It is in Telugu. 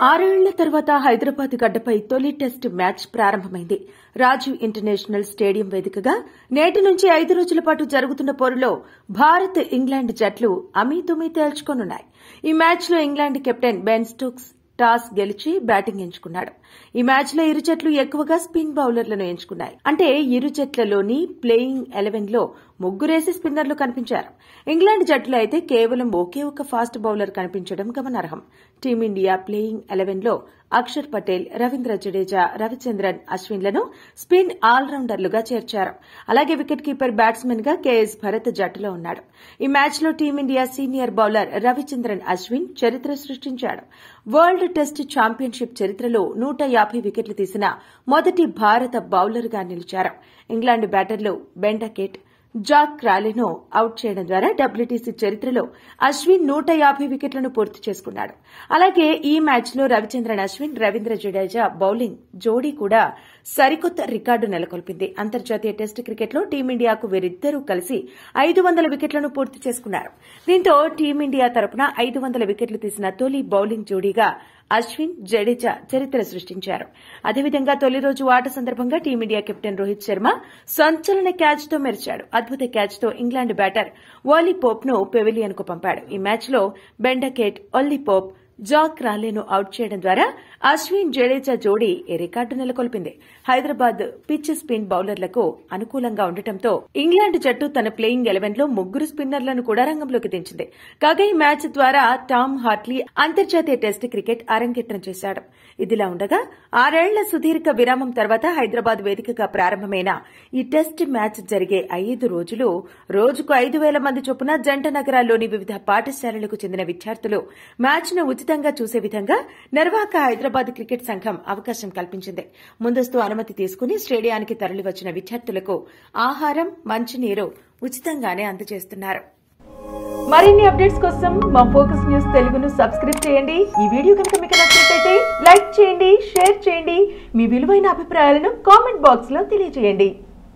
ఆరేళ్ళ తర్వాత హైదరాబాద్ గడ్డపై తొలి టెస్ట్ మ్యాచ్ ప్రారంభమైంది. రాజీవ్ ఇంటర్నేషనల్ స్టేడియం వేదికగా నేటి నుంచి ఐదు రోజుల పాటు జరుగుతున్న పోరులో భారత్ ఇంగ్లాండ్ జట్లు అమీతుమీ తేల్చుకోనున్నాయి. ఈ మ్యాచ్లో England captain Ben Stokes toss గెలిచి బ్యాటింగ్ ఎంచుకున్నాడు. ఈ మ్యాచ్లో ఇరు జట్లు ఎక్కువగా స్పిన్ బౌలర్లను ఎంచుకున్నాయి. అంటే ఇరు జట్లలోని ప్లేయింగ్ ఎలెవెన్లో ముగ్గురేసి స్పిన్నర్లు కనిపించారు. ఇంగ్లాండ్ జట్టులో అయితే కేవలం ఒకే ఒక ఫాస్ట్ బౌలర్ కనిపించడం గమనార్హం. టీమిండియా ప్లేయింగ్ ఎలెవెన్లో అక్షర్ పటేల్ రవీంద్ర జడేజా రవిచంద్రన్ అశ్విన్లను స్పిన్ ఆల్రౌండర్లుగా చేర్చారు. అలాగే వికెట్ కీపర్ బ్యాట్స్మెన్గా కేఎస్ భరత్ జట్టులో ఉన్నాడు. ఈ మ్యాచ్లో Team India senior bowler Ravichandran Ashwin చరిత్ర సృష్టించాడు. వరల్డ్ టెస్ట్ ఛాంపియన్షిప్ చరిత్రలో నూట యాభై వికెట్లు తీసిన మొదటి భారత బౌలర్గా నిలిచారు. ఇంగ్లాండ్ బ్యాటర్లు బెండకేట్ జాక్ క్రాలిను అవుట్ చేయడం ద్వారా డబ్ల్యూటీసీ చరిత్రలో అశ్విన్ నూట యాభై వికెట్లను పూర్తి చేసుకున్నాడు. అలాగే ఈ మ్యాచ్లో రవిచంద్రన్ అశ్విన్ రవీంద్ర జడేజా బౌలింగ్ జోడీ కూడా సరికొత్త రికార్డు నెలకొల్పింది. అంతర్జాతీయ టెస్టు క్రికెట్లో టీమిండియాకు వీరిద్దరూ కలిసి ఐదు వందల వికెట్లను పూర్తి చేసుకున్నారు. దీంతో టీమిండియా తరపున ఐదు వందల వికెట్లు తీసిన తొలి బౌలింగ్ జోడీగా అశ్విన్ జడేజా చరిత్ర సృష్టించారు. అదేవిధంగా తొలి రోజు ఆట సందర్భంగా టీమిండియా కెప్టెన్ రోహిత్ శర్మ సంచలన క్యాచ్తో మెరిచాడు అద్భుత క్యాచ్తో ఇంగ్లాండ్ బ్యాటర్ ఓలీ పోప్ను పెవిలియన్కు పంపాడు. ఈ మ్యాచ్లో Ben Duckett Ollie Pope Zak రాలేను అవుట్ చేయడం ద్వారా అశ్విన్ జడేజా జోడీ రికార్డు నెలకొల్పింది. హైదరాబాద్ పిచ్ స్పిన్ బౌలర్లకు అనుకూలంగా ఉండటంతో ఇంగ్లాండ్ జట్టు తన ప్లేయింగ్ ఎలెవెన్లో ముగ్గురు స్పిన్నర్లను కూడా రంగంలోకి దించింది. కాగా ఈ మ్యాచ్ ద్వారా టామ్ హార్ట్లీ అంతర్జాతీయ టెస్ట్ క్రికెట్ అరంగేట్రం చేశాడు. ఇదిలా ఉండగా ఆరేళ్ళ సుదీర్ఘ విరామం తర్వాత హైదరాబాద్ వేదికగా ప్రారంభమైన ఈ టెస్ట్ మ్యాచ్ జరిగే ఐదు రోజులు రోజుకు ఐదు వేల మంది చొప్పున జంట నగరాల్లోని వివిధ పాఠశాలలకు చెందిన విద్యార్థులు మ్యాచ్ను ఉచిత ఉచితంగా చూసే విధంగా నిర్వాహక హైదరాబాద్ క్రికెట్ సంఘం అవకాశం కల్పించింది. ముందస్తు అనుమతి తీసుకుని స్టేడియానికి తరలివచ్చిన విద్యార్థులకు ఆహారం మంచినీరు ఉచితంగానే అందజేస్తున్నారు. మరిన్ని అప్డేట్స్ కోసం మా ఫోకస్ న్యూస్ తెలుగును సబ్స్క్రైబ్ చేయండి. ఈ వీడియో కనుక మీకు నచ్చినట్లయితే లైక్ చేయండి షేర్ చేయండి. మీ విలువైన అభిప్రాయాలను కామెంట్ బాక్స్లో తెలియజేయండి.